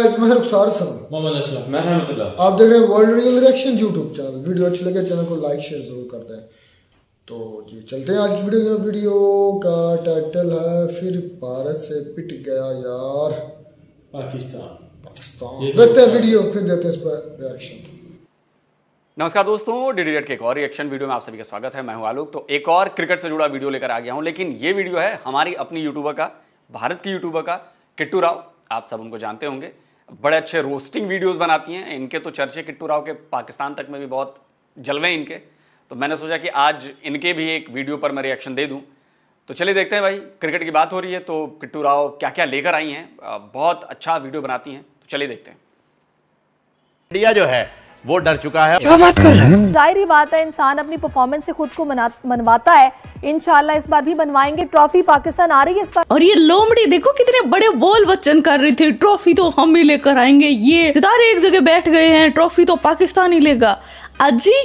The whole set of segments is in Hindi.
गाइस मैं रुखसार सर मोहम्मद असलम मैं आप देख रहे हैं world real reaction YouTube channel video अच्छी लगे चैनल को लाइक शेयर ज़रूर कर दें। तो जी चलते हैं आज की वीडियो वीडियो का टाइटल है फिर भारत से पिट गया यार। पाकिस्तान। पाकिस्तान। तो देखते हैं वीडियो फिर देते हैं इस पर रिएक्शन नमस्कार दोस्तों डी के एक और रिएक्शन वीडियो में आप सभी का स्वागत है। मैं हूँ आलोक। तो एक और क्रिकेट से जुड़ा वीडियो लेकर आ गया हूँ लेकिन ये वीडियो है हमारी अपनी यूट्यूबर का भारत की यूट्यूबर का किट्टू राव। आप सब उनको जानते होंगे। बड़े अच्छे रोस्टिंग वीडियोस बनाती हैं। इनके तो चर्चे किट्टू राव के पाकिस्तान तक में भी बहुत जलवे हैं इनके। तो मैंने सोचा कि आज इनके भी एक वीडियो पर मैं रिएक्शन दे दूँ। तो चलिए देखते हैं भाई क्रिकेट की बात हो रही है तो किट्टू राव क्या क्या लेकर आई हैं। बहुत अच्छा वीडियो बनाती हैं। तो चलिए देखते हैं। इंडिया जो है वो डर चुका है। क्या बात कर ज़ाहिर ही बात है इंसान अपनी परफॉर्मेंस से खुद को मनवाता है। इंशाल्लाह इस बार भी बनवाएँगे। ट्रॉफी पाकिस्तान आ रही है इस बार। और ये लोमड़ी देखो कितने बड़े बोल वचन कर रही थी। ट्रॉफी तो हम ही लेकर आएँगे। ये सितारे एक जगह बैठ गए हैं। ट्रॉफी तो पाकिस्तान ही लेगा। अजी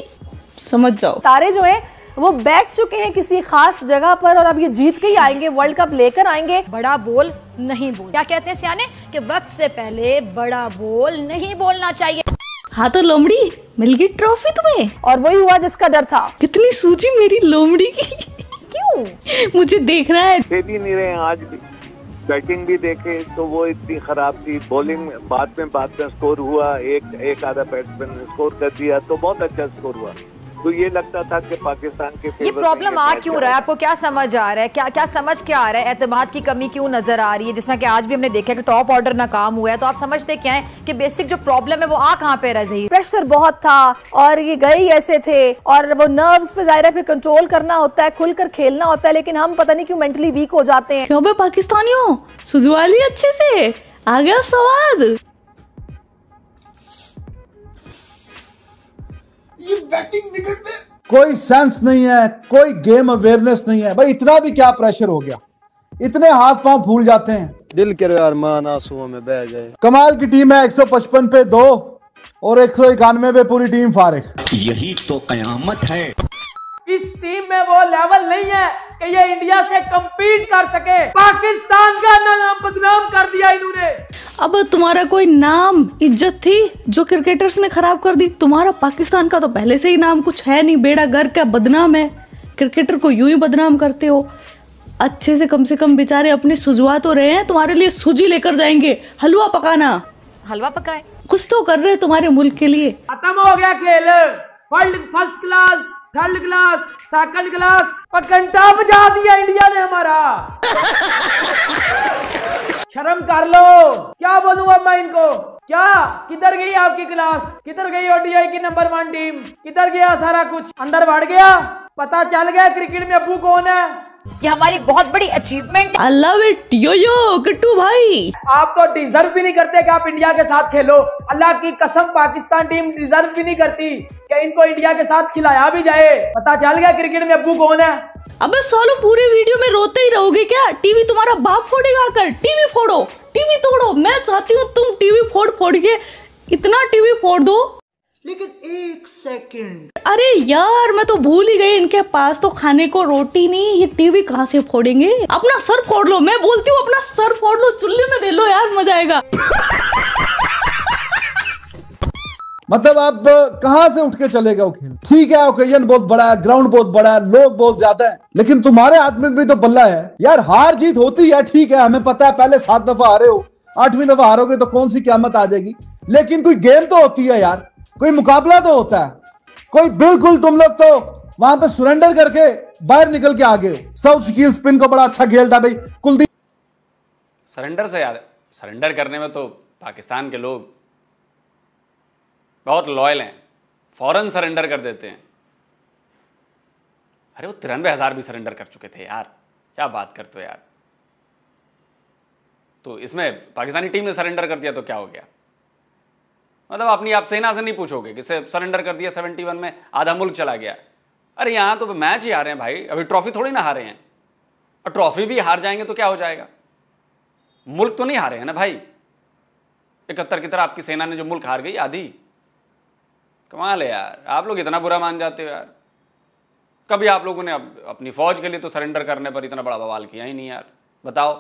समझ जाओ। तारे जो है वो बैठ चुके हैं किसी खास जगह पर और अब ये जीत के ही आएँगे। वर्ल्ड कप लेकर आएँगे। बड़ा बोल नहीं बोल। क्या कहते हैं सियाने? कि वक्त से पहले बड़ा बोल नहीं बोलना चाहिए। हाँ तो लोमड़ी मिल गई ट्रॉफी तुम्हें? और वही हुआ जिसका डर था। कितनी सूची मेरी लोमड़ी की। क्यों? मुझे देखना है। खेल ही नहीं रहे आज भी। बैटिंग भी देखे तो वो इतनी खराब थी। बॉलिंग बाद में बाद में स्कोर हुआ। एक एक आधा बैट्समैन ने स्कोर कर दिया तो बहुत अच्छा स्कोर हुआ। तो ये लगता था कि पाकिस्तान के ये प्रॉब्लम आ क्यों रहा है? आपको क्या समझ आ रहा है? क्या क्या समझ क्या आ रहा है? एतमाद की कमी क्यों नज़र आ रही है? जिस तरह कि आज भी हमने देखा कि टॉप ऑर्डर नाकाम हुआ है तो आप समझते क्या है कि बेसिक जो प्रॉब्लम है वो आ कहाँ पे रह रही प्रेशर बहुत था और ये गए ऐसे थे और वो नर्व्स पे ज़ाहिर है फिर कंट्रोल करना होता है खुलकर खेलना होता है लेकिन हम पता नहीं क्यों मेंटली वीक हो जाते हैं। क्यों पाकिस्तानियों? सुजवा ली अच्छे से। आ गया स्वाद कोई सेंस नहीं है कोई गेम अवेयरनेस नहीं है। भाई इतना भी क्या प्रेशर हो गया? इतने हाथ पाँव फूल जाते हैं। दिल के यार मान आंसुओं में बह जाए। कमाल की टीम है 155 पे दो और एक सौ इक्यानवे पे पूरी टीम फारिग। यही तो कयामत है। इस टीम में वो लेवल नहीं है कि ये इंडिया से कम्पीट कर सके। पाकिस्तान का नाम बदनाम कर दिया इन्होंने। अब तुम्हारा कोई नाम इज़्ज़त थी जो क्रिकेटर्स ने खराब कर दी? तुम्हारा पाकिस्तान का तो पहले से ही नाम कुछ है नहीं। बेड़ा घर का बदनाम है? क्रिकेटर को यूँ ही बदनाम करते हो? अच्छे से कम से कम बेचारे अपने सुझवा तो रहे हैं तुम्हारे लिए सूजी लेकर जाएँगे। हलवा पकाना। हलवा पकाए। कुछ तो कर रहे हैं तुम्हारे मुल्क के लिए। खत्म हो गया खेल। World first class third class second class पर घंटा बजा दिया इंडिया ने हमारा। शर्म कर लो। क्या बोलूँ अब मैं इनको? क्या? किधर गई आपकी क्लास किधर गई ओडीआई की नंबर वन टीम किधर गया सारा कुछ? अंदर बढ़ गया? पता चल गया क्रिकेट में अबू कौन है? ये हमारी बहुत बड़ी achievement I love it yo yo Kittu भाई। आप तो डिजर्व भी नहीं करते कि आप इंडिया के साथ खेलो। अल्लाह की कसम पाकिस्तान टीम डिजर्व भी नहीं करती कि इनको इंडिया के साथ खिलाया भी जाए। पता चल गया क्रिकेट में अबू कौन है? अबे सालो पूरे वीडियो में रोते ही रहोगे क्या? टीवी तुम्हारा बाप फोड़ेगा आकर। टीवी फोड़ो टीवी तोड़ो। मैं चाहती हूँ तुम टीवी फोड़ फोड़ के इतना टीवी फोड़ दो। लेकिन एक सेकंड। अरे यार मैं तो भूल ही गई इनके पास तो खाने को रोटी नहीं ये टीवी कहाँ से फोड़ेंगे? अपना सर फोड़ लो मैं बोलती हूँ अपना सर फोड़ लो चुल्ले में दे लो यार मज़ा आएगा। मतलब आप कहाँ से उठ के चलेगा वो खेल? ठीक है ओकेजन बहुत बड़ा है ग्राउंड बहुत बड़ा है लोग बहुत ज़्यादा है लेकिन तुम्हारे हाथ में भी तो बल्ला है। यार हार जीत होती है ठीक है हमें पता है पहले सात दफ़ा हारे हो आठवीं दफ़ा हारोगे तो कौन सी क्यामत आ जाएगी? लेकिन कोई गेम तो होती है यार। कोई मुकाबला तो होता है। कोई बिल्कुल तुम लोग तो वहाँ पे सुरेंडर करके बाहर निकल के आ गए साउथ शकील स्पिन को बड़ा अच्छा खेलता भाई। कुलदीप सरेंडर से याद सरेंडर करने में तो पाकिस्तान के लोग बहुत लॉयल हैं। फ़ौरन सरेंडर कर देते हैं। अरे वो तिरानवे हज़ार भी सरेंडर कर चुके थे यार। क्या बात करते हो यार। तो इसमें पाकिस्तानी टीम ने सरेंडर कर दिया तो क्या हो गया? मतलब अपनी आप सेना से नहीं पूछोगे कि सरेंडर कर दिया 71 में आधा मुल्क चला गया। अरे यहाँ तो मैच ही हारे हैं भाई अभी ट्रॉफी थोड़ी ना हारे हैं। और ट्रॉफी भी हार जाएँगे तो क्या हो जाएगा? मुल्क तो नहीं हारे हैं ना भाई। इकहत्तर की तरह आपकी सेना ने जो मुल्क हार गई आधी। कमाल है यार आप लोग इतना बुरा मान जाते हो यार। कभी आप लोगों ने अप, अपनी फौज के लिए तो सरेंडर करने पर इतना बड़ा बवाल किया ही नहीं यार। बताओ।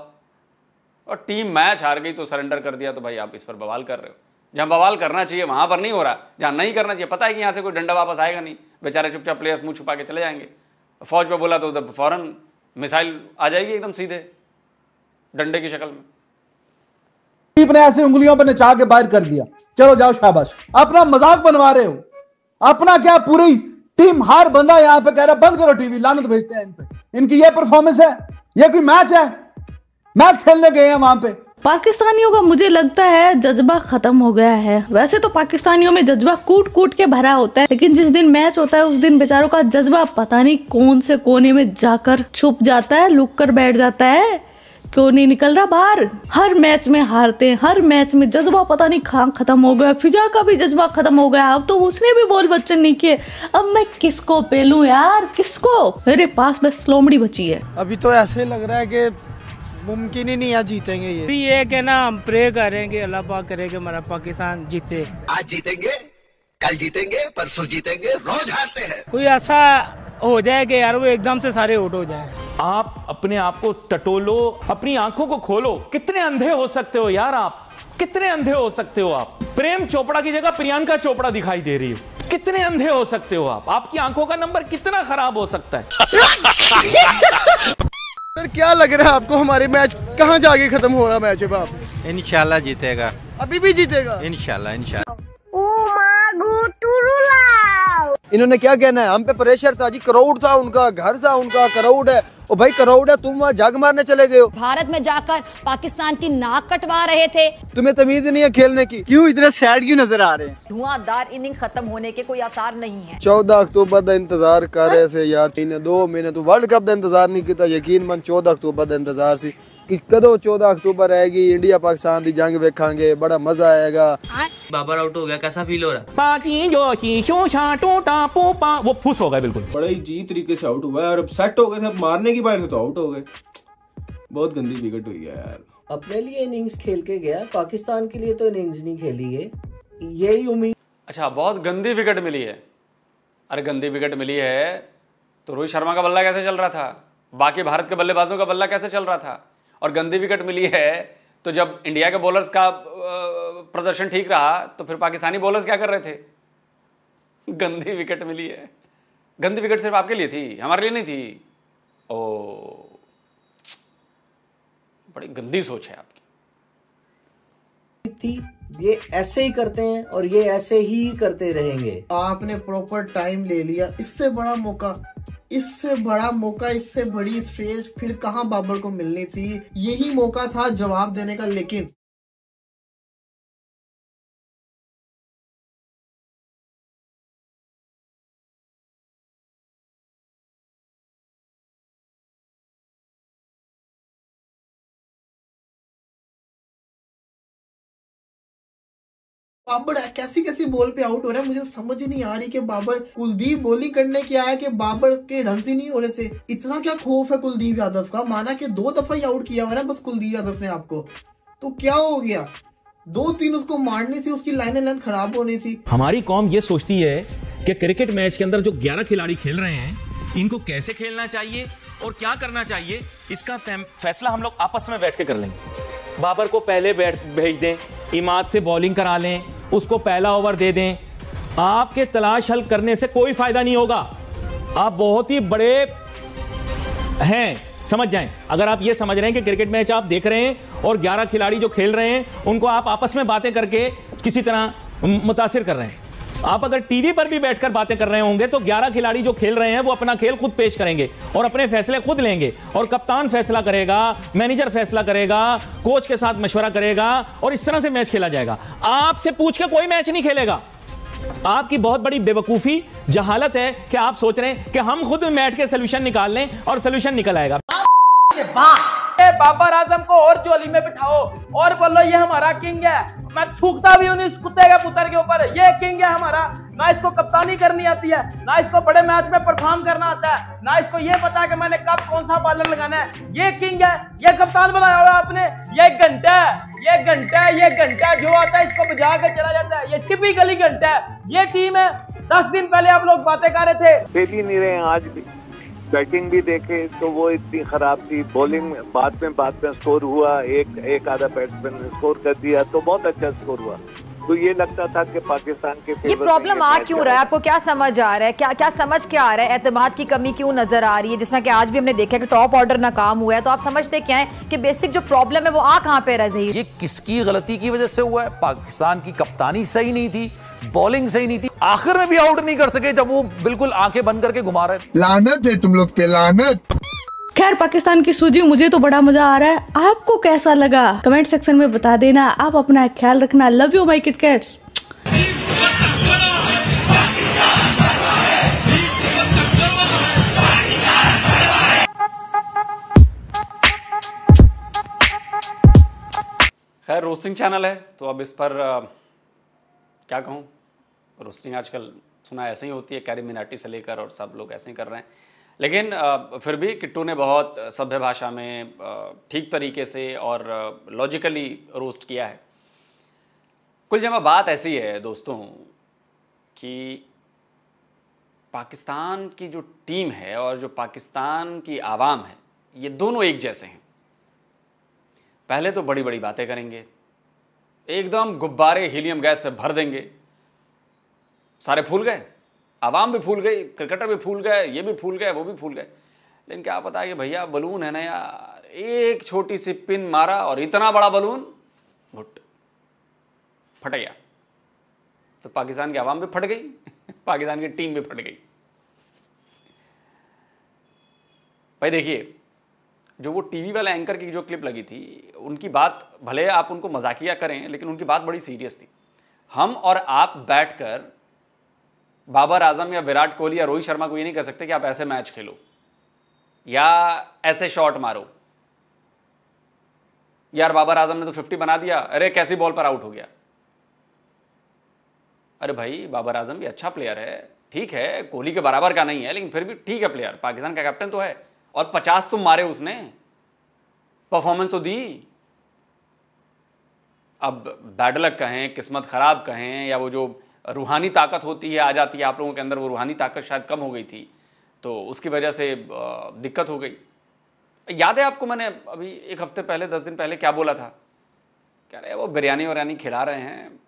और टीम मैच हार गई तो सरेंडर कर दिया तो भाई आप इस पर बवाल कर रहे हो। जहाँ बवाल करना चाहिए, वहाँ पर नहीं हो रहा। जहाँ नहीं करना चाहिए, पता है कि यहाँ से कोई डंडा वापस आएगा नहीं। बेचारे चुपचाप प्लेयर्स मुँह छुपा के चले जाएँगे। फौज पे बोला तो फ़ौरन मिसाइल आ जाएगी एकदम सीधे, डंडे की शक्ल में। ने ऐसे उंगलियों पर नचा के बाहर कर दिया। चलो जाओ शाबाश। अपना मज़ाक बनवा रहे हो। अपना क्या पूरी टीम हार बंदा यहाँ पे कह रहा बंद करो टीवी, लानत भेजते हैं इन पे इनकी ये परफॉर्मेंस है, ये कोई मैच है? मैच खेलने गए हैं वहाँ पे। पाकिस्तानियों का मुझे लगता है जज्बा खत्म हो गया है। वैसे तो पाकिस्तानियों में जज्बा कूट कूट के भरा होता है, लेकिन जिस दिन मैच होता है, उस दिन बेचारों का जज्बा पता नहीं कौन से कोने में जाकर छुप जाता है, लुक कर बैठ जाता है। क्यों नहीं निकल रहा बाहर? हर मैच में हारते हैं, हर मैच में जज्बा पता नहीं कहाँ खत्म हो गया, फिजा का भी जज्बा खत्म हो गया। अब तो उसने भी बोल बच्चन नहीं किए। अब मैं किसको पेलू यार? किसको? मेरे पास बस लोमड़ी बची है। अभी तो ऐसे लग रहा है कि मुमकिन ही नहीं है जीतेंगे ये। अभी ये कि ना हम प्रे करेंगे अल्लाह पाक करे कि हमारा पाकिस्तान जीते। आज जीतेंगे कल जीतेंगे परसों जीतेंगे रोज हारते हैं। कोई ऐसा हो जाए कि यार वो एकदम से सारे आउट हो जाए। आप अपने आप को टटोलो अपनी आँखों को खोलो। कितने अंधे हो सकते हो यार आप? कितने अंधे हो सकते हो आप? प्रेम चोपड़ा की जगह प्रियंका चोपड़ा दिखाई दे रही हो। कितने अंधे हो सकते हो आप? आपकी आँखों का नंबर कितना खराब हो सकता है? सर क्या लग रहा है आपको हमारे मैच कहाँ जाके खत्म हो रहा मैच है बाप इनशाला जीतेगा। अभी भी जीतेगा? इनशाला इंशाल्लाह। इन्होंने क्या कहना है? हम पे प्रेशर था जी करोड़ था उनका घर था उनका करोड़ है। ओ भाई करोड़ है तुम वहाँ जग मारने चले गए हो। भारत में जाकर पाकिस्तान की नाक कटवा रहे थे। तुम्हें तमीज नहीं है खेलने की? क्यों इतने सैड क्यों नज़र आ रहे हैं? धुआंधार इनिंग खत्म होने के कोई आसार नहीं है। चौदह अक्टूबर का इंतज़ार कर रहे से यार महीने दो महीने तू वर्ल्ड कप का इंतज़ार नहीं किया यकीन मन चौदह अक्टूबर का इंतज़ार सी। कि कदों चौदह अक्टूबर आएगी इंडिया पाकिस्तान की जंग वेखांगे बड़ा मज़ा आएगा। बाबर आउट हो गया कैसा फील हो रहा? बाकी जो चीशो छाटू टापू पा वो फुस हो गया बिल्कुल बड़ा ही जी तरीके से आउट हुआ है और अब सेट हो गए थे अब मारने की बात तो आउट हो गए। बहुत गंदी विकेट हुई है यार। अपने लिए इनिंग्स खेल के गया पाकिस्तान के लिए तो इनिंग्स नहीं खेली है। यही उम्मीद अच्छा बहुत गंदी विकेट मिली है। अरे गंदी विकेट मिली है तो रोहित शर्मा का बल्ला कैसे चल रहा था? बाकी भारत के बल्लेबाजों का बल्ला कैसे चल रहा था? और गंदी विकेट मिली है तो जब इंडिया के बॉलर्स का प्रदर्शन ठीक रहा तो फिर पाकिस्तानी बॉलर्स क्या कर रहे थे? गंदी विकेट मिली है। गंदी विकेट सिर्फ़ आपके लिए थी हमारे लिए नहीं थी। ओ बड़ी गंदी सोच है आपकी। थी ये ऐसे ही करते हैं और ये ऐसे ही करते रहेंगे। आपने प्रॉपर टाइम ले लिया इससे बड़ा मौका इससे बड़ा मौका इससे बड़ी स्टेज फिर कहाँ बाबर को मिलनी थी? यही मौका था जवाब देने का लेकिन बाबर, कैसी कैसी बॉल पे आउट हो रहा है? मुझे समझ ही नहीं आ रही कि बाबर कुलदीप बॉलिंग करने के आया कि बाबर के ढंग से नहीं हो रहे थे। इतना क्या खौफ है कुलदीप यादव का? माना कि दो दफ़ा ही आउट किया हुआ ना, बस कुलदीप यादव ने आपको। तो क्या हो गया? दो तीन उसको मारनी थी, उसकी लाइन लेंथ खराब होनी थी। हमारी कौम ये सोचती है कि क्रिकेट मैच के अंदर जो 11 खिलाड़ी खेल रहे हैं, इनको कैसे खेलना चाहिए और क्या करना चाहिए, इसका फैसला हम लोग आपस में बैठ के कर लेंगे। बाबर को पहले बैठ भेज दें, इमाद से बॉलिंग करा लें उसको पहला ओवर दे दें। आपके तलाश हल करने से कोई फ़ायदा नहीं होगा। आप बहुत ही बड़े हैं, समझ जाएँ। अगर आप ये समझ रहे हैं कि क्रिकेट मैच आप देख रहे हैं और 11 खिलाड़ी जो खेल रहे हैं, उनको आप आपस में बातें करके किसी तरह मुतासर कर रहे हैं। आप अगर टीवी पर भी बैठकर बातें कर रहे होंगे तो 11 खिलाड़ी जो खेल रहे हैं, वो अपना खेल खुद पेश करेंगे और अपने फैसले खुद लेंगे। और कप्तान फैसला करेगा, मैनेजर फैसला करेगा, कोच के साथ मशवरा करेगा और इस तरह से मैच खेला जाएगा। आपसे पूछ के कोई मैच नहीं खेलेगा। आपकी बहुत बड़ी बेवकूफ़ी, जहालत है कि आप सोच रहे हैं कि हम खुद में बैठ के सोल्यूशन निकाल लें और सोल्यूशन निकल आएगा। बाबर आज़म को और जोली में बिठाओ। और बोलो, ये हमारा किंग है। मैं थूकता भी हूँ इस कुत्ते के पुत्र के ऊपर। ये किंग है हमारा। ना इसको कप्तानी करनी आती है, ना इसको बड़े मैच में परफॉर्म करना आता है, ना इसको ये पता है कि मैंने कब कौन सा बॉलर लगाना है। ये किंग है, ये कप्तान बनाया हुआ आपने। ये घंटा है, ये घंटा है, ये घंटा जो आता है इसको बजा कर चला जाता है। ये टिपिकली घंटा है। ये टीम है। दस दिन पहले आप लोग बातें कर रहे थे। नहीं रहे आज भी। बैटिंग भी देखे तो वो इतनी खराब थी। बॉलिंग बाद में बाद में स्कोर हुआ। एक एक आधा बैट्समैन ने स्कोर कर दिया तो बहुत अच्छा स्कोर हुआ। तो ये लगता था कि पाकिस्तान के ये प्रॉब्लम आ क्यों रहा है? आपको क्या समझ आ रहा है? क्या क्या समझ क्या आ रहा है? एतमाद की कमी क्यों नज़र आ रही है? जिस तरह कि आज भी हमने देखा कि टॉप ऑर्डर नाकाम हुआ है। तो आप समझते क्या है कि बेसिक जो प्रॉब्लम है वो आ कहाँ पे रहा है? ये किसकी गलती की वजह से हुआ है? पाकिस्तान की कप्तानी सही नहीं थी। बॉलिंग सही नहीं थी। आखिर में भी आउट नहीं कर सके जब वो बिल्कुल आँखें बंद करके घुमा रहे लानत है तुम लोग पे लानत। खैर पाकिस्तान की सूजी मुझे तो बड़ा मज़ा आ रहा है। आपको कैसा लगा? कमेंट सेक्शन में बता देना। आप अपना ख्याल रखना। लव यू माई किटकैट्स खैर रोस्टिंग चैनल है तो अब इस पर अ, क्या कहूँ? रोस्टिंग आजकल सुना ऐसे ही होती है, कैरी मिनाटी से लेकर और सब लोग ऐसे ही कर रहे हैं। लेकिन फिर भी किट्टू ने बहुत सभ्य भाषा में ठीक तरीके से और लॉजिकली रोस्ट किया है। कुल जमा बात ऐसी है दोस्तों कि पाकिस्तान की जो टीम है और जो पाकिस्तान की आवाम है, ये दोनों एक जैसे हैं। पहले तो बड़ी बड़ी बातें करेंगे, एकदम गुब्बारे हीलियम गैस से भर देंगे सारे फूल गए, आवाम भी फूल गई क्रिकेटर भी फूल गए, ये भी फूल गए, वो भी फूल गए। लेकिन क्या पता है कि भैया बलून है ना यार, एक छोटी सी पिन मारा और इतना बड़ा बलून घुट फट गया। तो पाकिस्तान की आवाम भी फट गई, पाकिस्तान की टीम भी फट गई। भाई देखिए, जो वो टीवी वाले एंकर की जो क्लिप लगी थी, उनकी बात भले आप उनको मजाकिया करें, लेकिन उनकी बात बड़ी सीरियस थी। हम और आप बैठकर बाबर आज़म या विराट कोहली या रोहित शर्मा को ये नहीं कर सकते कि आप ऐसे मैच खेलो या ऐसे शॉट मारो। यार बाबर आज़म ने तो 50 बना दिया। अरे, कैसी बॉल पर आउट हो गया? अरे भाई, बाबर आज़म भी अच्छा प्लेयर है। ठीक है, कोहली के बराबर का नहीं है, लेकिन फिर भी ठीक है प्लेयर पाकिस्तान का कैप्टन तो है। और पचास तुम मारे उसने। परफॉर्मेंस तो दी। अब बैड लक कहें, किस्मत खराब कहें, या वो जो रूहानी ताकत होती है, आ जाती है, आप लोगों के अंदर वो रूहानी ताकत शायद कम हो गई थी तो उसकी वजह से दिक्कत हो गई। याद है आपको मैंने अभी एक हफ़्ते पहले, दस दिन पहले क्या बोला था? कह रहे वो बिरयानी वरियानी खिला रहे हैं,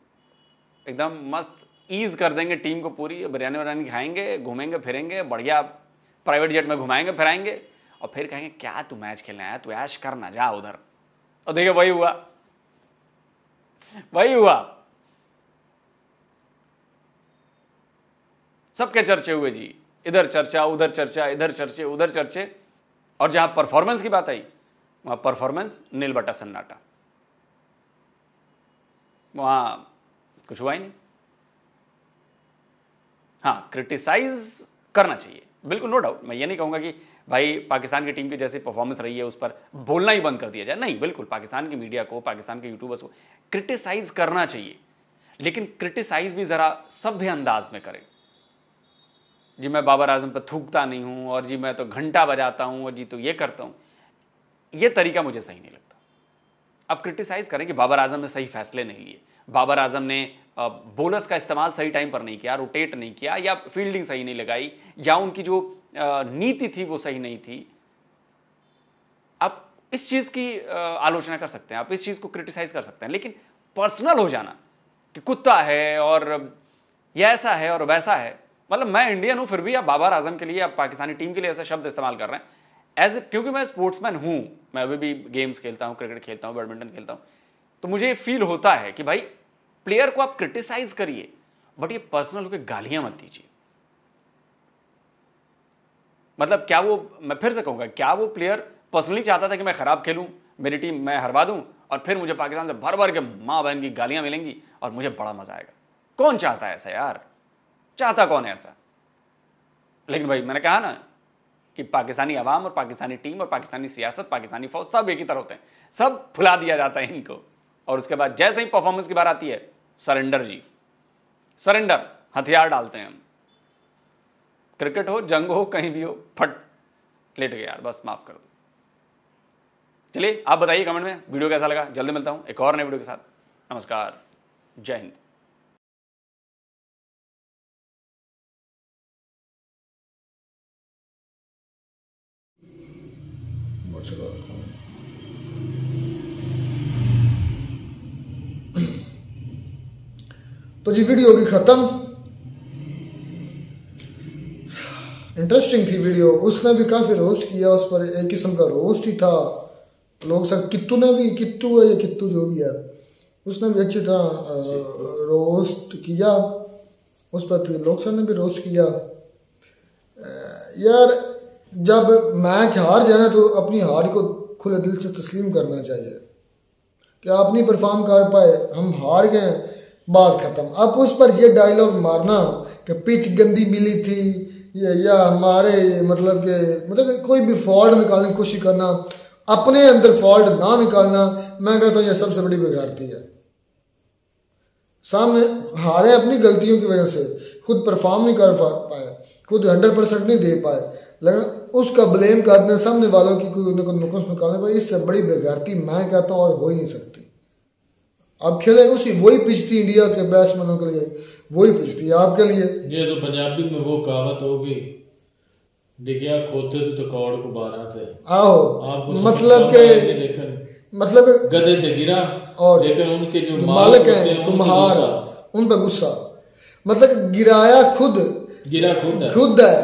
एकदम मस्त ईज कर देंगे टीम को पूरी, बिरयानी वरियानी खाएँगे, घूमेंगे, फिरेंगे, बढ़िया प्राइवेट जेट में घुमाएँगे, फिराएँगे, और फिर कहेंगे, क्या तू मैच खेलना है तू ऐश करना जा उधर। और देखिए, वही हुआ। वही हुआ। सबके चर्चे हुए जी। इधर चर्चा, उधर चर्चा, इधर चर्चे, उधर चर्चे। और जहाँ परफॉर्मेंस की बात आई, वहाँ परफॉर्मेंस नील बटा सन्नाटा। वहाँ कुछ हुआ ही नहीं। हाँ क्रिटिसाइज करना चाहिए। बिल्कुल नो डाउट मैं ये नहीं कहूँगा कि भाई पाकिस्तान की टीम की जैसी परफॉर्मेंस रही है, उस पर बोलना ही बंद कर दिया जाए। नहीं, बिल्कुल, पाकिस्तान की मीडिया को, पाकिस्तान के यूट्यूबर्स को क्रिटिसाइज करना चाहिए। लेकिन क्रिटिसाइज भी ज़रा सभ्य अंदाज में करें। जी मैं बाबर आज़म पर थूकता नहीं हूँ और जी मैं तो घंटा बजाता हूँ और जी तो ये करता हूँ। ये तरीका मुझे सही नहीं लगता। अब क्रिटिसाइज करें कि बाबर आज़म ने सही फैसले नहीं लिए। बाबर आज़म ने बोलर्स का इस्तेमाल सही टाइम पर नहीं किया रोटेट नहीं किया या फील्डिंग सही नहीं लगाई या उनकी जो नीति थी वो सही नहीं थी। आप इस चीज़ की आलोचना कर सकते हैं, आप इस चीज़ को क्रिटिसाइज कर सकते हैं, लेकिन पर्सनल हो जाना कि कुत्ता है और ये ऐसा है और वैसा है। मतलब मैं इंडियन हूँ फिर भी आप बाबर आज़म के लिए आप पाकिस्तानी टीम के लिए ऐसा शब्द इस्तेमाल कर रहे हैं। एज क्योंकि मैं स्पोर्ट्समैन हूँ, मैं अभी भी गेम्स खेलता हूँ क्रिकेट खेलता हूँ बैडमिंटन खेलता हूँ तो मुझे फील होता है कि भाई प्लेयर को आप क्रिटिसाइज करिए बट ये पर्सनल होकर गालियाँ मत दीजिए। मतलब क्या वो, मैं फिर से कहूँगा, क्या वो प्लेयर पर्सनली चाहता था कि मैं खराब खेलूं, मेरी टीम मैं हरवा दूँ, और फिर मुझे पाकिस्तान से भर भर के माँ बहन की गालियाँ मिलेंगी, और मुझे बड़ा मज़ा आएगा। कौन चाहता है ऐसा यार? चाहता कौन है ऐसा? लेकिन भाई मैंने कहा ना कि पाकिस्तानी अवाम और पाकिस्तानी टीम और पाकिस्तानी सियासत, पाकिस्तानी फौज सब एक ही तरह होते हैं। सब फुला दिया जाता है इनको। और उसके बाद जैसे ही परफॉर्मेंस की बार आती है सरेंडर जी। सरेंडर हथियार डालते हैं हम। क्रिकेट हो, जंग हो, कहीं भी हो, फट, लेट गया यार, बस माफ़ कर दो। चलिए, आप बताइए कमेंट में, वीडियो कैसा लगा? जल्दी मिलता हूँ, एक और नए वीडियो के साथ। नमस्कार, जय हिंद। तो जी वीडियो होगी खत्म इंटरेस्टिंग थी वीडियो उसने भी काफ़ी रोस्ट किया उस पर एक किस्म का रोस्ट ही था लोग सब किट्टू ने भी किट्टू है या किट्टू जो भी है उसने भी अच्छी तरह रोस्ट किया उस पर फिर लोग सबने भी रोस्ट किया यार जब मैच हार जाए ना तो अपनी हार को खुले दिल से तस्लीम करना चाहिए। कि आप नहीं परफॉर्म कर पाए हम हार गए बात खत्म। अब उस पर ये डायलॉग मारना कि पिच गंदी मिली थी या, या हमारे मतलब के मतलब कोई भी फॉल्ट निकालने की कोशिश करना अपने अंदर फॉल्ट ना निकालना मैं कहता हूँ यह सबसे बड़ी बेगारती है। सामने हारे अपनी गलतियों की वजह से खुद परफॉर्म नहीं कर पाए खुद हंड्रेड परसेंट नहीं दे पाए लेकिन उसका ब्लेम करने सामने वालों की कोई कोई नुकस निकालने पर इससे बड़ी बेगारती मैं कहता हूँ और हो ही नहीं सकती। अब खेले उसी वही पिच थी इंडिया के बैट्समैनों के लिए वही पिच थी आपके लिए। ये तो पंजाबी में वो कहावत होगी डिगिया खोते थे तो कौड़ को बारह थे। आओ मतलब के लेकिन मतलब गधे से गिरा और लेकिन उनके जो मालिक हैं कुम्हार उन पर गुस्सा। मतलब गिराया खुद। गिरा खुद है। खुद है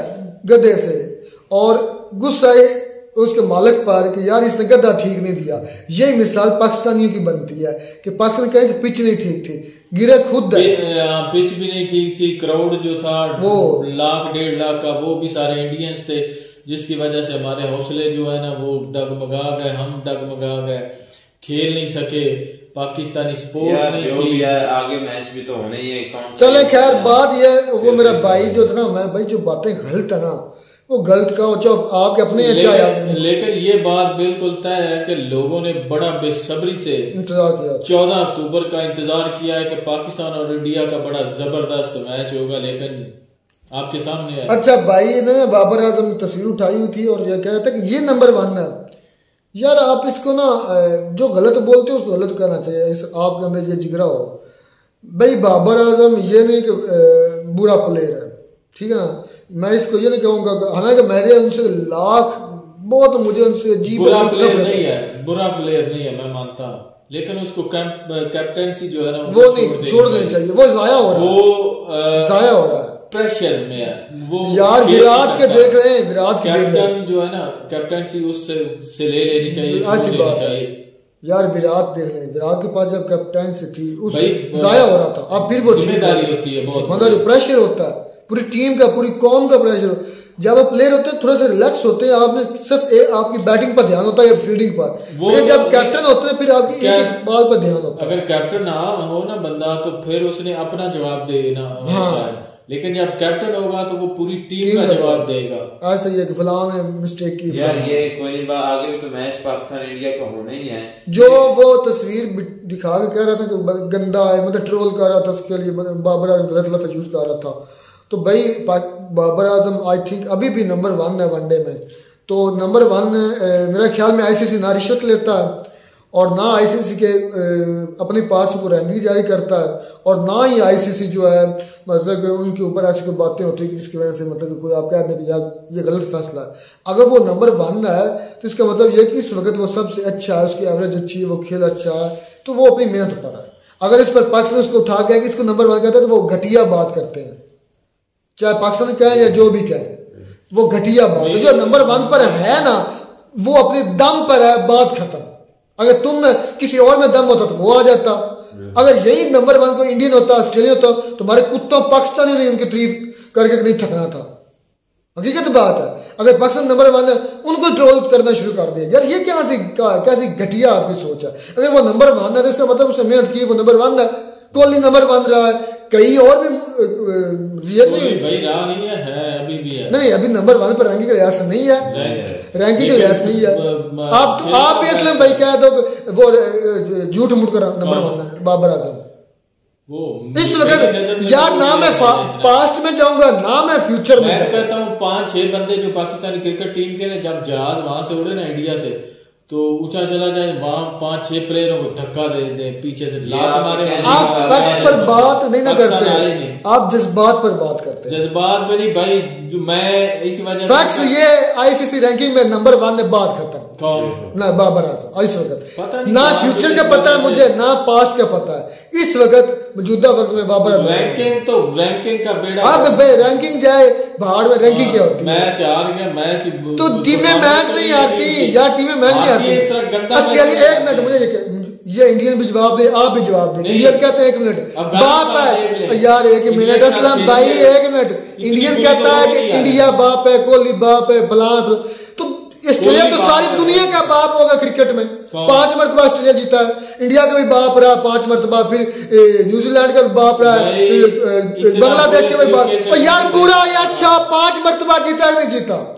गधे से। और गुस्सा उसके मालिक पर कि यार इसने गद्दा ठीक नहीं दिया। यही मिसाल पाकिस्तानियों की बनती है कि पाकिस्तान कहे कि पिच नहीं ठीक थी गिरे खुद है। पिच भी नहीं ठीक थी क्राउड जो था वो। लाख डेढ़ लाख का वो भी सारे इंडियंस थे जिसकी वजह से हमारे हौसले जो है ना वो डगमगा गए हम डगमगा गए। खेल नहीं सके पाकिस्तानी स्पोर्ट यार नहीं थी। है आगे मैच भी तो होने ही है चले खैर बात ये है, वो मेरा भाई जो था ना मैं भाई जो बातें गलत है ना वो गलत का हो चाहे आपके अपने अच्छा लेकिन, लेकिन ये बात बिल्कुल तय है कि लोगों ने बड़ा बेसब्री से इंतज़ार किया। चौदह अक्टूबर का इंतज़ार किया है कि पाकिस्तान और इंडिया का बड़ा ज़बरदस्त मैच होगा लेकिन आपके सामने है। अच्छा भाई ने बाबर आज़म तस्वीर उठाई हुई थी और ये कह रहा था कि ये नंबर वन है। यार आप इसको ना जो गलत बोलते हो उसको गलत कहना चाहिए। इस आपके अंदर ये जिगरा हो। भाई बाबर आज़म ये नहीं कि बुरा प्लेयर है। ठीक है ना? मैं इसको ये नहीं कहूँगा हालाँकि मेरे उनसे लाख बहुत मुझे उनसे जी बुरा प्लेयर नहीं है। है बुरा प्लेयर नहीं है मैं मानता हूँ। लेकिन उसको कैंप कैप्टनसी जो है ना वो नहीं छोड़ देनी चाहिए। वो जाया हो रहा है। वो जाया हो रहा है। प्रेशर में है। वो यार विराट के देख रहे हैं विराट रहे हैं। कैप्टन जो है ना कैप्टनसी उससे से ले लेनी चाहिए ऐसी बात चाहिए। यार विराट देख लें विराट के पास जब कैप्टन से थी उस जाया हो रहा था। अब फिर वो ज़िम्मेदारी होती है बहुत ज़िम्मेदारी प्रेशर होता है। पूरी टीम का पूरी कॉम का प्रेशर हो। जब आप प्लेयर होते हैं थोड़े से रिलैक्स होते हैं आपने सिर्फ़ एक आपकी बैटिंग पर ध्यान होता है या फील्डिंग पर। लेकिन जब कैप्टन होते हैं फिर आपकी एक एक बात पर ध्यान होता है। अगर कैप्टन ना हो ना बंदा तो फिर उसने अपना जवाब देना हाँ। लेकिन जब कैप्टन होगा तो वो पूरी टीम टीम का जवाब। देगा। है ऐसा ही है कि फलां ने मिस्टेक की यार ये कोई नहीं आगे भी तो मैच पाकिस्तान इंडिया का होना ही है। जो वो तस्वीर दिखा के कह रहा था कि गंदा है मतलब ट्रोल कर रहा था उसके लिए मतलब बाबर गलत लफ्ज यूज़ कर रहा था। तो भाई बाबर आज़म, आई थिंक अभी भी नंबर वन है वनडे में। तो नंबर वन मेरा ख्याल में आईसीसी ना रिश्वत लेता है और ना आईसीसी के अपने पास को रैंकिंग जारी करता है और ना ही आईसीसी जो है मतलब उनके ऊपर ऐसी कोई बातें होती है जिसकी वजह से मतलब कोई आप कह कि ये गलत फैसला है। अगर वो नंबर वन है तो इसका मतलब ये कि इस वक्त वो सबसे अच्छा है, उसकी एवरेज अच्छी है, वो खेल अच्छा है तो वो अपनी मेहनत पर है। अगर इस पर पाकिस्तान उसको उठा के कि इसको नंबर वन कहते हैं तो वो घटिया बात करते हैं। चाहे पाकिस्तान कहें या जो भी कहें वो घटिया बात है। जो नंबर वन पर है ना वो अपने दम पर है बात खत्म। अगर तुम में किसी और में दम होता तो वो आ जाता। अगर यही नंबर वन को इंडियन होता ऑस्ट्रेलिया होता तो तुम्हारे कुत्तों पाकिस्तानियों ने उनकी तारीफ़ करके नहीं थकना था। हकीकत बात है। अगर पाकिस्तान नंबर वन है उनको ट्रोल करना शुरू कर दिया। यार ये क्या सी कैसी घटिया आपकी सोच है? अगर वो नंबर वन है तो इसका मतलब उसने मेहनत की वो नंबर वन है। कोहली नंबर वन रहा है। कई और भी रियल कोई नहीं। भाई रहा नहीं है है अभी भी है। नहीं अभी नंबर वन पर रैंकिंग लिहाज से नहीं है। रैंकिंग का लिहाज से नहीं है। आप तो आप भी इसलिए भाई कह दो वो झूठ मूठ कर नंबर वन है बाबर आज़म। वो इस वक्त यार तो ना मैं पास्ट में जाऊँगा ना मैं फ्यूचर में मैं तो कहता हूँ पाँच छह बंदे जो पाकिस्तानी क्रिकेट टीम के ने जब जहाज़ वहाँ से उड़े ना इंडिया से तो ऊँचा चला जाए वहाँ पाँच छह प्लेयरों को धक्का दे दे पीछे से लात मारे आप फैक्ट्स पर बात नहीं ना करते। आप जज्बात पर बात करते हैं। जज्बात पर नहीं भाई जो मैं इसी वजह से फैक्ट्स ये आईसीसी रैंकिंग में नंबर वन ने बात खत्म। कौन ना बाबर आज़म इस वक्त। ना फ्यूचर का पता है मुझे ना पास्ट का पता है। इस वक्त मौजूदा वक्त में बाबर आज़म रैंकिंग तो रैंकिंग का बेड़ा अब भाई रैंकिंग जाए बाहर में रैंकिंग क्या होती है? मैच हार गया मैच तो टीमें मैच नहीं आती यार टीमें मैच नहीं आती है, इस तरह आती गंदा ऑस्ट्रेलिया एक मिनट मुझे ये ये इंडियन भी जवाब दे आप भी जवाब दे। इंडियन कहते हैं एक मिनट बाप है। यार एक मिनट असलम भाई एक मिनट इंडियन कहता है तो कि इंडिया बाप है कोहली बाप है। तो ऑस्ट्रेलिया तो सारी दुनिया का बाप होगा क्रिकेट में। पाँच मरतबा ऑस्ट्रेलिया जीता है। इंडिया का भी बाप रहा पाँच मरतबा फिर न्यूजीलैंड का भी बाप रहा है। बांग्लादेश का भी बाप। यार बुरा या अच्छा पाँच मरतबा जीता है नहीं जीता।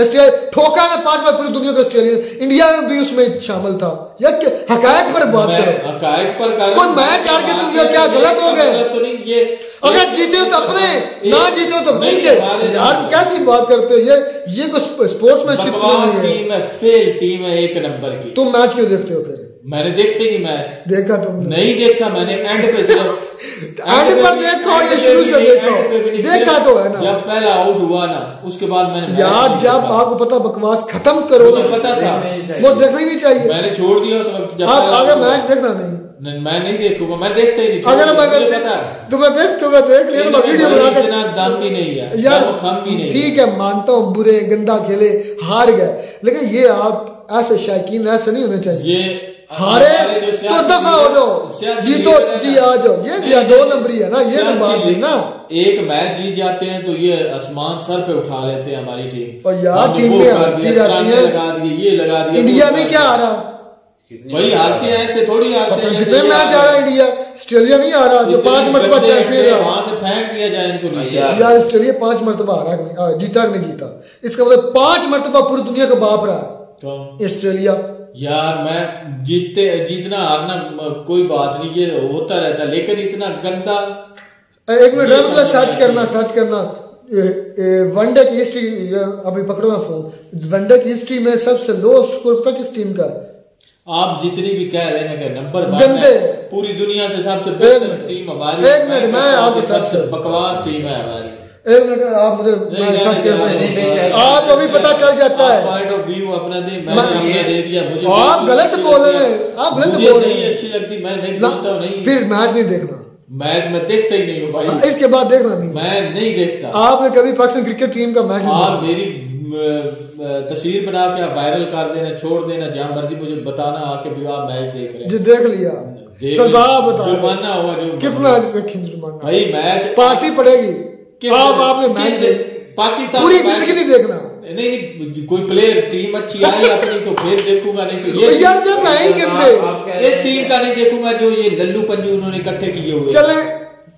ऑस्ट्रेलिया ठोका ने पाँच बार पूरी दुनिया को ऑस्ट्रेलिया। इंडिया में भी उसमें शामिल था। यार हकायक पर बात मैं करो। हकायक पर कोई मैच हार के तुम क्या गलत हो गए? तो अगर जीते हो तो अपने ना जीते हो तो उनके। हमारे- यार कैसी बात करते हो? ये ये कोई स्पोर्ट्समैनशिप बकवास नहीं है। टीम है फेल टीम है एक नंबर की। तुम मैच क्यों देखते हो फिर? मैंने देखा ही नहीं मैच। देखा तुमने? नहीं देखा मैंने। एंड पे सिर्फ़ एंड पर देखो ये शुरू से देखो। देखा तो है ना। जब पहला आउट हुआ ना उसके बाद मैंने यार जब आपको पता बकवास खत्म करो मुझे तो। पता था। वो देखना ही नहीं चाहिए। मैंने छोड़ दिया उस वक्त जब आप आगे मैच देखना नहीं। नहीं, मैं नहीं देखूँगा मैं देखता ही नहीं अगर मैं पता तुम्हें देख तुम्हें देख लिया तो वीडियो बना इतना दम भी नहीं है। यार खम भी नहीं ठीक है मानता हूँ बुरे गंदा खेले हार गए। लेकिन ये आप ऐसे शायकीन ऐसे नहीं होने चाहिए। ये हारे तो दफ़ा हो जाओ। जीतो जी आ जाओ। ये जी दो नंबरी है ना ये तो बात नहीं ना। एक मैच जीत जाते हैं तो ये आसमान सर पे उठा लेते हैं हमारी टीम। और यार टीम में हारती जाती है। लगा दिए ये लगा दिया इंडिया में क्या आ रहा? वही हारते हैं ऐसे थोड़ी हारते हैं कितने मैच आ रहा है इंडिया? ऑस्ट्रेलिया नहीं आ रहा जो पाँच मरतबा चैंपियन रहा। वहाँ से फेंक दिया जाए इनको नीचे यार ऑस्ट्रेलिया पाँच मरतबा हारा जीता नहीं जीता? इसका मतलब पाँच मरतबा पूरी दुनिया का बाप रहा कौन? ऑस्ट्रेलिया। यार मैं जीतते जीतना हारना कोई बात नहीं ये होता रहता है लेकिन इतना गंदा एक मिनट रहो मतलब सर्च करना सर्च करना। वनडे की हिस्ट्री अभी पकड़ो ना फ़ोन। वनडे की हिस्ट्री में सबसे लो स्कोर पता किस टीम का? आप जितनी भी कह रहे हैं नंबर गंदे। पूरी दुनिया से सबसे बेहतर टीम हमारी एक मिनट, मैं आपको सबसे बकवास टीम है हमारी। एक मिनट आप मुझे नहीं, मैं नहीं, सर्च नहीं, करता नहीं, आपको भी पता चल जाता है। पॉइंट ऑफ़ व्यू अपना दे मैं- मैंने अपना दे दिया मुझे आप गलत बोल रहे हैं। आप गलत बोल रहे नहीं हैं। अच्छी लगती मैं नहीं ना, बोलता नहीं। फिर मैच नहीं देखना। मैच में देखता ही नहीं हूँ भाई। इसके बाद देखना नहीं। मैं नहीं देखता। आपने कभी पाकिस्तान क्रिकेट टीम का मैच आप मेरी तस्वीर बना के आप वायरल कर देना छोड़ देना जहाँ मर्ज़ी मुझे बताना आके भी आप मैच देख रहे हैं। जो देख लिया। सजा बता जुर्माना हुआ जो कितना जुर्माना? भाई मैच पार्टी पड़ेगी। आप आपने मैच देख पाकिस्तान पूरी ज़िंदगी नहीं देखना। नहीं नहीं कोई प्लेयर टीम अच्छी आई अपनी तो फिर देखूँगा नहीं तो ये यार जब मैं ही इस टीम का नहीं देखूँगा जो ये लल्लू पंजू उन्होंने इकट्ठे किए हुए चले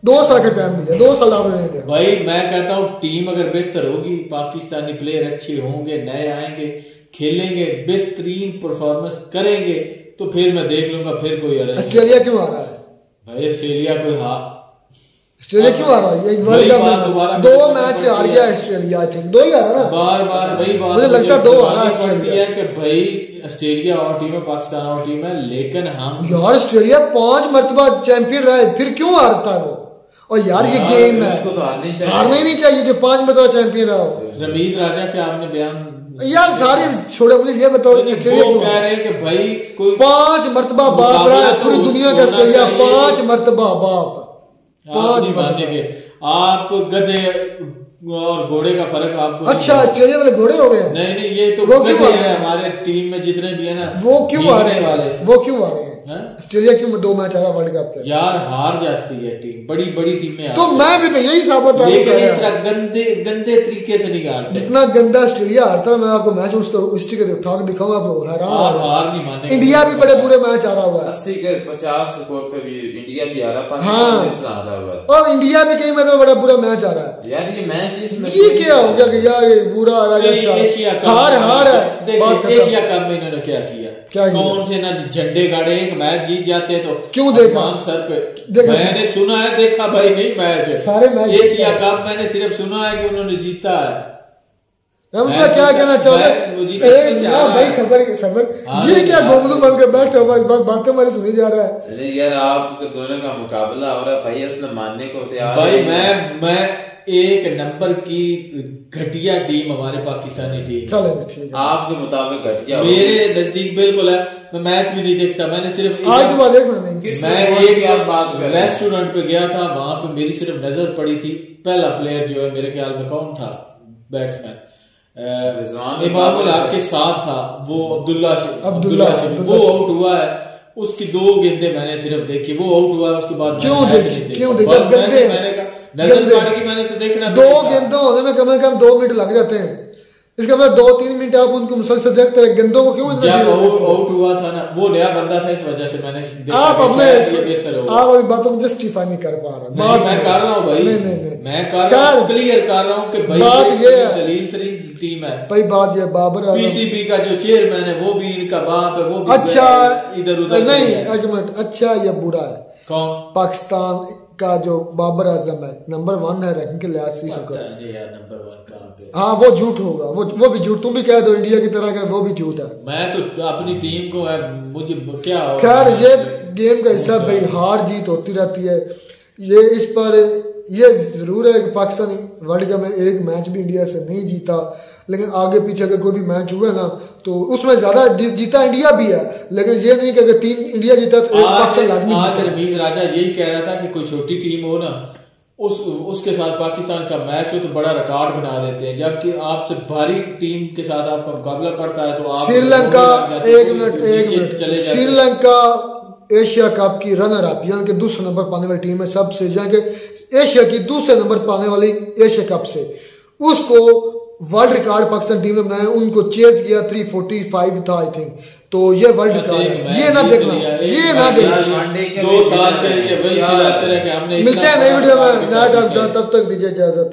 दो साल का टाइम दिया दो साल आपने दिया भाई मैं कहता हूँ टीम अगर बेहतर होगी पाकिस्तानी प्लेयर अच्छे होंगे नए आएँगे खेलेंगे बेहतरीन परफॉर्मेंस करेंगे तो फिर मैं देख लूँगा फिर कोई नहीं। ऑस्ट्रेलिया क्यों आ रहा है भाई ऑस्ट्रेलिया कोई हा ऑस्ट्रेलिया क्यों आ रहा है? ये वर्ल्ड कप दो मैच हार। गया ऑस्ट्रेलिया आई थिंक दो ही हारा ना? बार बार वही बात मुझे लगता है। दो हारा ऑस्ट्रेलिया। कि भाई ऑस्ट्रेलिया और टीम है पाकिस्तान और टीम है लेकिन हम यार ऑस्ट्रेलिया पाँच मरतबा चैंपियन रहा है फिर क्यों हारता है वो? और यार ये गेम है। तो हारना ही नहीं चाहिए जो पाँच मरतबा चैंपियन रहा हो। रमीज राजा के आपने बयान यार सारे छोड़े मुझे ये बताओ ऑस्ट्रेलिया कह रहे हैं कि भाई कोई पाँच मरतबा बाप रहा है तो पूरी दुनिया का ऑस्ट्रेलिया पाँच मरतबा बाप। मानेंगे आप गधे और घोड़े का फ़र्क आपको अच्छा चलिए वाले घोड़े हो गए? नहीं नहीं ये तो वो क्यों गधे हैं हैं? हमारे टीम में जितने भी है ना वो क्यों आ रहे वाले हैं? वो क्यों आ रहे हैं हैं? ऑस्ट्रेलिया क्यों दो मैच आ रहा वर्ल्ड कप यार हार जाती है टीम। बड़ी बड़ी टीमें तो मैं भी तो यही साबित हैं। लेकिन कर इस रहा तरह गंदे गंदे तरीके से नहीं हारते। जितना गंदा ऑस्ट्रेलिया हारता है मैं आपको मैच उसको हिस्ट्री के उठा के दिखाऊँगा आपको हैरान हो हार नहीं मानेंगे। इंडिया भी बड़े बुरे मैच आ रहा हुआ है। अस्सी के पचास स्कोर पे भी इंडिया भी हारा हाँ। पाकिस्तान तरह हारा हुआ है। और इंडिया भी कहीं मतलब बड़ा बुरा मैच आ रहा है। यार ये मैच इसमें ये क्या हो गया कि यार ये बुरा आ रहा है अच्छा? हार हार है। देखिए, एशिया कप में इन्होंने क्या किया? क्या किया? कौन से ना झंडे गाड़े एक मैच जीत जाते तो क्यों देखा? सर पे। देखा? मैंने सुना है देखा भाई नहीं मैच सारे मैच एशिया कप मैंने सिर्फ़ सुना है कि उन्होंने जीता है। हम क्या कहना तो भाई खबर खबर। हाँ, ये क्या। गोबलू बन के बैठे हो बस बस बातें हमारी सुनी जा रहा है। अरे यार आप दोनों का मुकाबला हो रहा है भाई मानने को तैयार भाई मैं मैं एक नंबर की घटिया टीम हमारे पाकिस्तानी टीम है। आपके मुताबिक घटिया मेरे नज़दीक बिल्कुल है मैं मैच भी नहीं देखता मैंने सिर्फ़ आज मैं एक बात? रेस्टोरेंट पे गया था वहाँ पे मेरी सिर्फ़ नज़र पड़ी थी। पहला प्लेयर जो है मेरे ख्याल में कौन था? बैट्समैन रिजवान इमामुल हक के साथ था वो अब्दुल्ला अब्दुल्ला, वो आउट हुआ है। उसकी दो गेंदे मैंने सिर्फ़ देखी। वो आउट हुआ है उसके बाद क्यों देखी? क्यों देखी? मैंने गंदे- तो दो। गेंदों होने में कम से कम दो मिनट लग जाते हैं। इसका मतलब दो तीन मिनट आप उनको मुसलसल देखते रहे गेंदों को क्यों जब आउट आउट हुआ था ना वो नया बंदा था इस वजह से मैंने आप अपने आप अभी बातों को जस्टिफाई नहीं कर पा रहे। नहीं, मैं कर रहा हूँ भाई। नहीं नहीं मैं कर रहा हूँ क्लियर कर रहा हूँ कि भाई बात ये ये है। जलील तरीन टीम है। भाई बात ये बाबर पीसीबी का जो चेयरमैन है वो भी इनका बाप है वो भी अच्छा इधर उधर नहीं एक मिनट अच्छा या बुरा है? कौन? पाकिस्तान का जो बाबर आज़म है नंबर वन है रैंकिंग के लिहाज से शुक्र नहीं यार नंबर वन कहाँ पे हाँ। वो झूठ होगा वो वो भी झूठ तुम भी कह दो इंडिया की तरह का वो भी झूठ है। मैं तो अपनी टीम को है मुझे क्या खैर ये गेम का हिस्सा भाई हार जीत होती रहती है। ये इस पर ये ज़रूर है कि पाकिस्तान वर्ल्ड कप में एक मैच भी इंडिया से नहीं जीता लेकिन आगे पीछे अगर कोई भी मैच हुआ ना तो उसमें ज़्यादा जीता इंडिया भी है लेकिन ये नहीं कि अगर तीन इंडिया जीता तो पाकिस्तान लाजमी आज रमीज राजा यही कह रहा था कि कोई छोटी टीम हो ना उस उसके साथ पाकिस्तान का मैच हो तो बड़ा रिकॉर्ड बना देते हैं। जबकि आपसे भारी टीम के साथ आपका मुकाबला पड़ता है तो आप श्रीलंका हैं, एक मिनट एक मिनट। श्रीलंका एशिया कप की रनर अप यानी कि दूसरे नंबर पाने वाली टीम है सबसे यानी कि एशिया की दूसरे नंबर पाने वाली एशिया कप से। उसको वर्ल्ड रिकॉर्ड पाकिस्तान टीम ने बनाया उनको चेज किया 345 था आई थिंक तो ये वर्ल्ड रिकॉर्ड है। ये ना देखना ये ना देखना। दो साल मिलते हैं नई वीडियो में तब तक दीजिए इजाज़त।